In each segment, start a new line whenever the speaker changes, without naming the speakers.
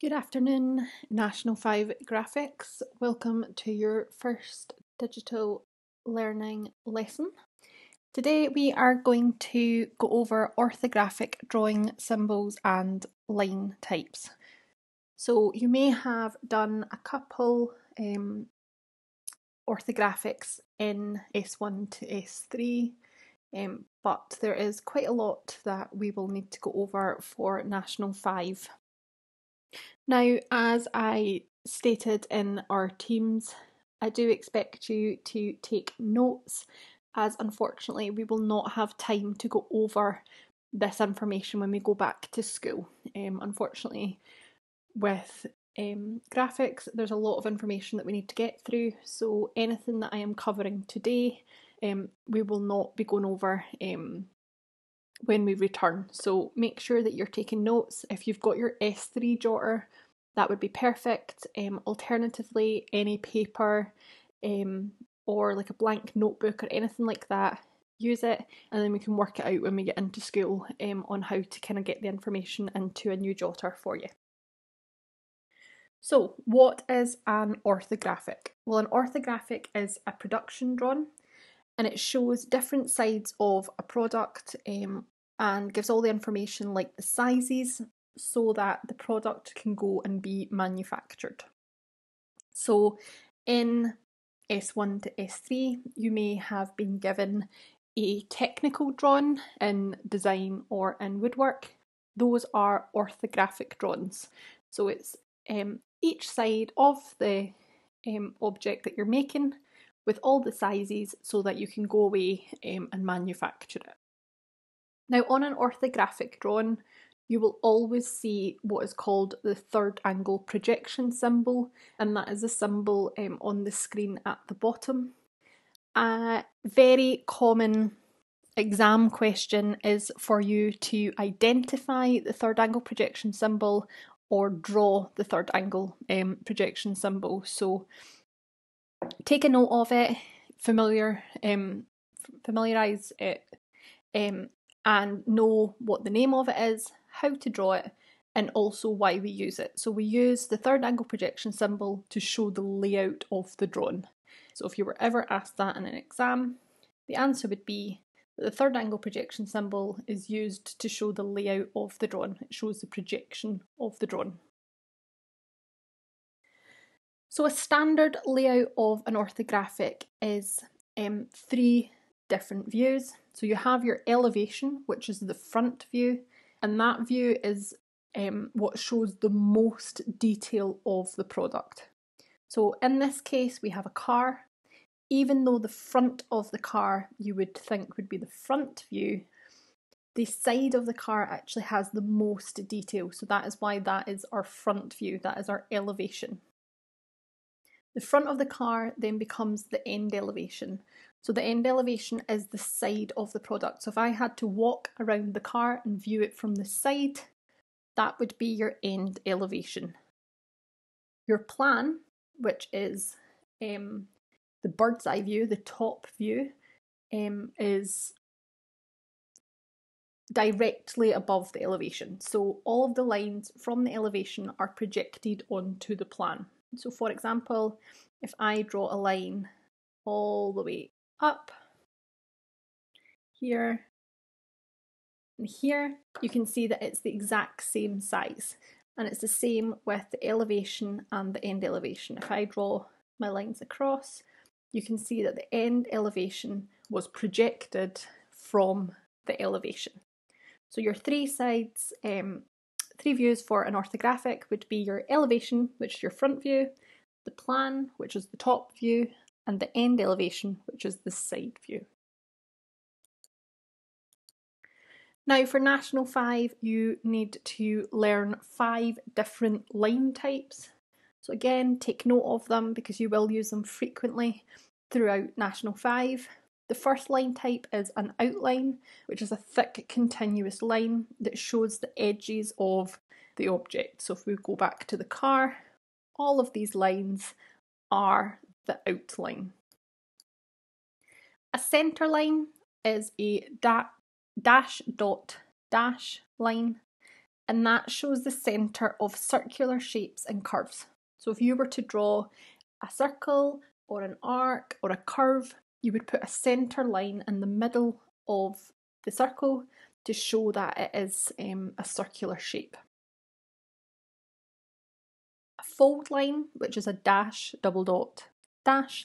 Good afternoon, National 5 Graphics. Welcome to your first digital learning lesson. Today we are going to go over orthographic drawing symbols and line types. So you may have done a couple um, orthographics in S1 to S3, um, but there is quite a lot that we will need to go over for National 5. Now, as I stated in our teams, I do expect you to take notes as unfortunately we will not have time to go over this information when we go back to school. Um, unfortunately, with um, graphics, there's a lot of information that we need to get through, so anything that I am covering today, um, we will not be going over um, when we return. So make sure that you're taking notes. If you've got your S3 jotter, that would be perfect. Um, alternatively, any paper um, or like a blank notebook or anything like that, use it and then we can work it out when we get into school um, on how to kind of get the information into a new jotter for you. So, what is an orthographic? Well, an orthographic is a production drawn and it shows different sides of a product um, and gives all the information like the sizes so that the product can go and be manufactured. So in S1 to S3, you may have been given a technical drawing in design or in woodwork. Those are orthographic drawings. So it's um, each side of the um, object that you're making with all the sizes so that you can go away um, and manufacture it. Now, on an orthographic drawing, you will always see what is called the third angle projection symbol, and that is a symbol um, on the screen at the bottom. A very common exam question is for you to identify the third angle projection symbol or draw the third angle um, projection symbol. So take a note of it, familiar, um, familiarize it, um, and know what the name of it is, how to draw it, and also why we use it. So we use the third angle projection symbol to show the layout of the drawing. So if you were ever asked that in an exam, the answer would be that the third angle projection symbol is used to show the layout of the drawing. It shows the projection of the drawing. So a standard layout of an orthographic is um, three different views. So you have your elevation, which is the front view, and that view is um, what shows the most detail of the product. So in this case, we have a car. Even though the front of the car you would think would be the front view, the side of the car actually has the most detail. So that is why that is our front view, that is our elevation. The front of the car then becomes the end elevation. So the end elevation is the side of the product. So if I had to walk around the car and view it from the side, that would be your end elevation. Your plan, which is um, the bird's eye view, the top view, um, is directly above the elevation. So all of the lines from the elevation are projected onto the plan. So for example, if I draw a line all the way up here and here, you can see that it's the exact same size. And it's the same with the elevation and the end elevation. If I draw my lines across, you can see that the end elevation was projected from the elevation. So your three sides um, Three views for an orthographic would be your elevation, which is your front view, the plan, which is the top view, and the end elevation, which is the side view. Now for National 5, you need to learn five different line types. So again, take note of them because you will use them frequently throughout National 5. The first line type is an outline, which is a thick continuous line that shows the edges of the object. So if we go back to the car, all of these lines are the outline. A centre line is a da dash dot dash line and that shows the centre of circular shapes and curves. So if you were to draw a circle or an arc or a curve, you would put a centre line in the middle of the circle to show that it is um, a circular shape. A fold line, which is a dash, double dot,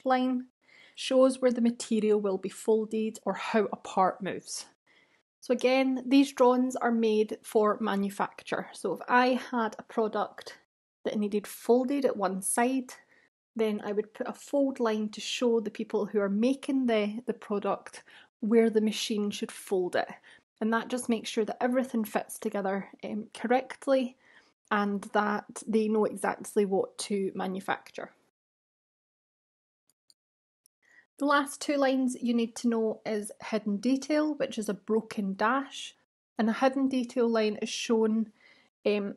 line, shows where the material will be folded or how a part moves. So again, these drawings are made for manufacture. So if I had a product that needed folded at one side, then I would put a fold line to show the people who are making the, the product where the machine should fold it. And that just makes sure that everything fits together um, correctly and that they know exactly what to manufacture. The last two lines you need to know is hidden detail, which is a broken dash. And a hidden detail line is shown um,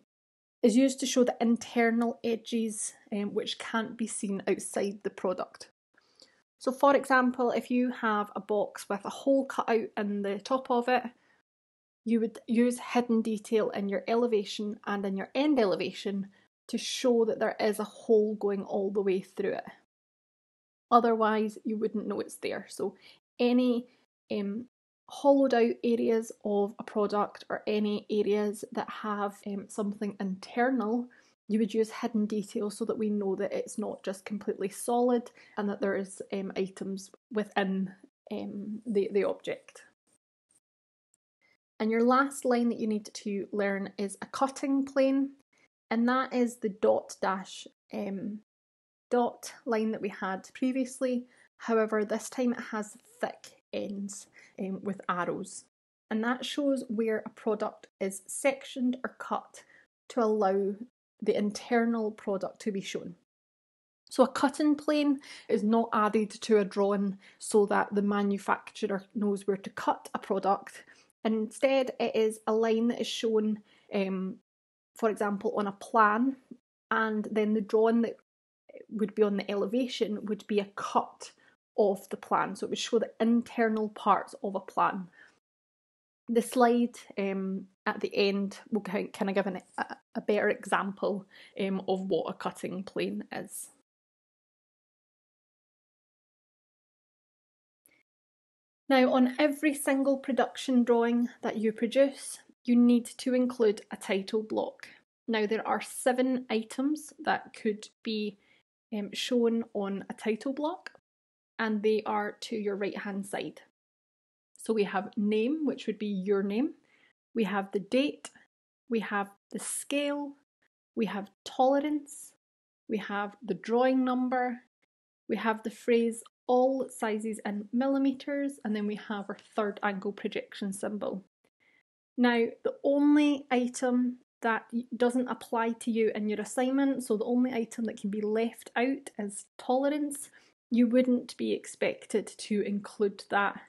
is used to show the internal edges um, which can't be seen outside the product. So for example, if you have a box with a hole cut out in the top of it, you would use hidden detail in your elevation and in your end elevation to show that there is a hole going all the way through it. Otherwise, you wouldn't know it's there. So any um, hollowed out areas of a product or any areas that have um, something internal, you would use hidden detail so that we know that it's not just completely solid and that there is um, items within um, the, the object. And your last line that you need to learn is a cutting plane, and that is the dot dash um, dot line that we had previously. However, this time it has thick ends um, with arrows. And that shows where a product is sectioned or cut to allow the internal product to be shown. So a cutting plane is not added to a drawing so that the manufacturer knows where to cut a product. Instead, it is a line that is shown, um, for example, on a plan, and then the drawing that would be on the elevation would be a cut of the plan. So it would show the internal parts of a plan. The slide um, at the end will kind of give an, a, a, better example um, of what a cutting plane is. Now, on every single production drawing that you produce, you need to include a title block. Now, there are seven items that could be um, shown on a title block and they are to your right hand side. So we have name, which would be your name, we have the date, we have the scale, we have tolerance, we have the drawing number, we have the phrase all sizes in millimeters, and then we have our third angle projection symbol. Now, the only item that doesn't apply to you in your assignment, so the only item that can be left out is tolerance you wouldn't be expected to include that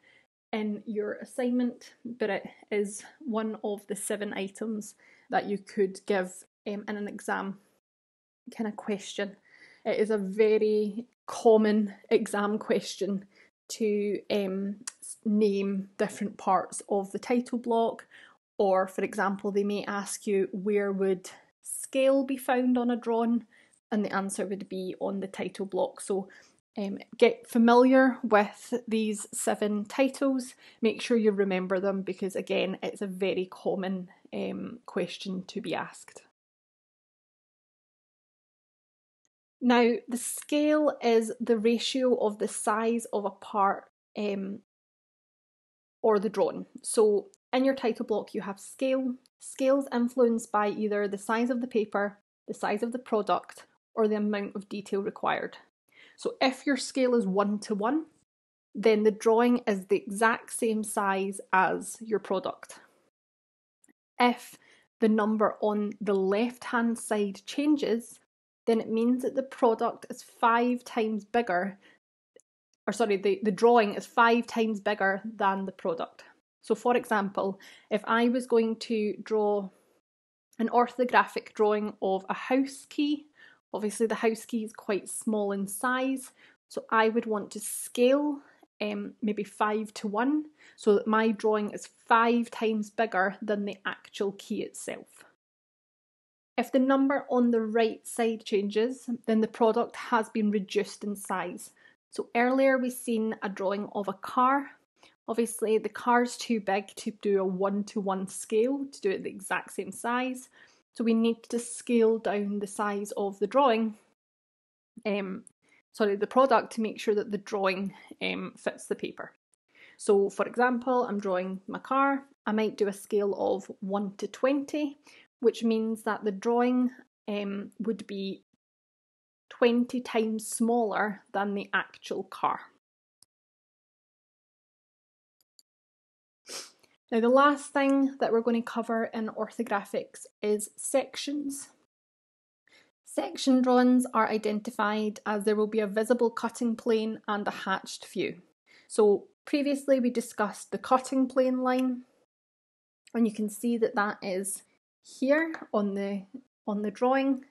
in your assignment, but it is one of the seven items that you could give um, in an exam kind of question. It is a very common exam question to um, name different parts of the title block, or for example, they may ask you where would scale be found on a drawing, and the answer would be on the title block. So um, get familiar with these seven titles. Make sure you remember them because, again, it's a very common um, question to be asked. Now, the scale is the ratio of the size of a part um, or the drawing. So, in your title block, you have scale. Scales influenced by either the size of the paper, the size of the product, or the amount of detail required. So if your scale is one to one, then the drawing is the exact same size as your product. If the number on the left hand side changes, then it means that the product is five times bigger, or sorry, the, the drawing is five times bigger than the product. So, for example, if I was going to draw an orthographic drawing of a house key, Obviously the house key is quite small in size, so I would want to scale um, maybe 5 to 1 so that my drawing is 5 times bigger than the actual key itself. If the number on the right side changes, then the product has been reduced in size. So earlier we've seen a drawing of a car. Obviously the car's too big to do a one-to-one -one scale, to do it the exact same size. So we need to scale down the size of the drawing, um, sorry, the product to make sure that the drawing um, fits the paper. So for example, I'm drawing my car, I might do a scale of 1 to 20, which means that the drawing um, would be 20 times smaller than the actual car. Now the last thing that we're going to cover in orthographics is sections. Section drawings are identified as there will be a visible cutting plane and a hatched view. So previously we discussed the cutting plane line and you can see that that is here on the on the drawing.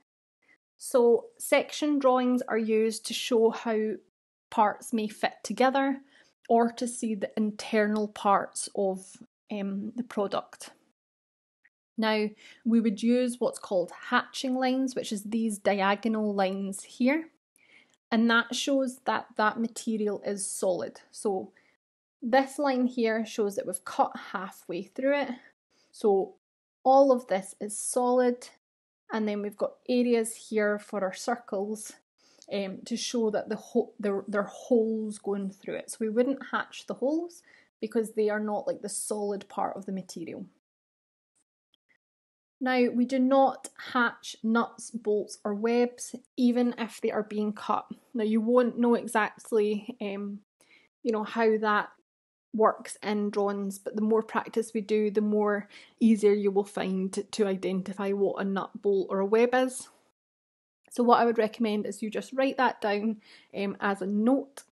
So section drawings are used to show how parts may fit together or to see the internal parts of um, the product. Now, we would use what's called hatching lines, which is these diagonal lines here, and that shows that that material is solid. So this line here shows that we've cut halfway through it. So all of this is solid, and then we've got areas here for our circles um, to show that the ho- there, there are holes going through it. So we wouldn't hatch the holes because they are not like the solid part of the material. Now, we do not hatch nuts, bolts, or webs, even if they are being cut. Now, you won't know exactly, um, you know, how that works in drawings, but the more practice we do, the more easier you will find to identify what a nut, bolt, or a web is. So, what I would recommend is you just write that down um, as a note,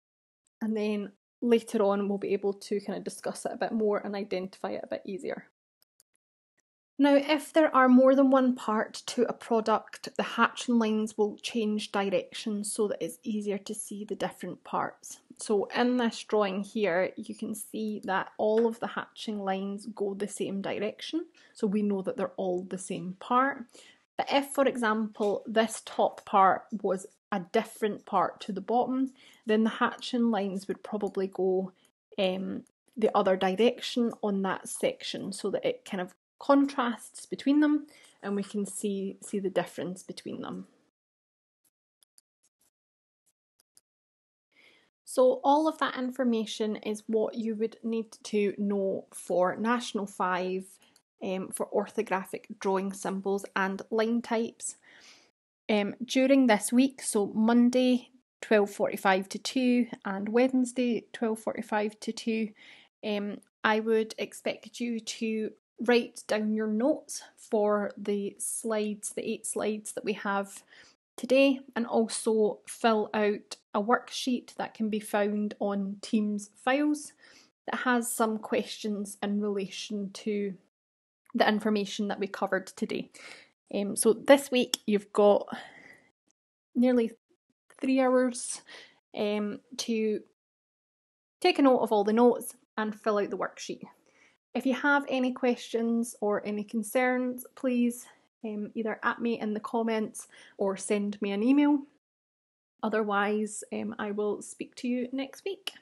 and then later on we'll be able to kind of discuss it a bit more and identify it a bit easier. Now, if there are more than one part to a product, the hatching lines will change direction so that it's easier to see the different parts. So in this drawing here, you can see that all of the hatching lines go the same direction. So we know that they're all the same part. But if, for example, this top part was a different part to the bottom, then the hatching lines would probably go um, the other direction on that section so that it kind of contrasts between them and we can see, see the difference between them. So all of that information is what you would need to know for National 5 um, for orthographic drawing symbols and line types. Um, during this week, so Monday 12.45 to 2 and Wednesday 12.45 to 2, um, I would expect you to write down your notes for the slides, the eight slides that we have today, and also fill out a worksheet that can be found on Teams files that has some questions in relation to the information that we covered today. Um, so this week you've got nearly three hours um, to take a note of all the notes and fill out the worksheet. If you have any questions or any concerns, please um, either at me in the comments or send me an email. Otherwise, um, I will speak to you next week.